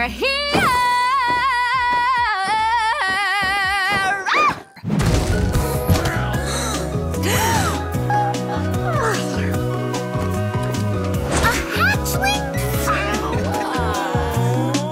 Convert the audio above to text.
We're here!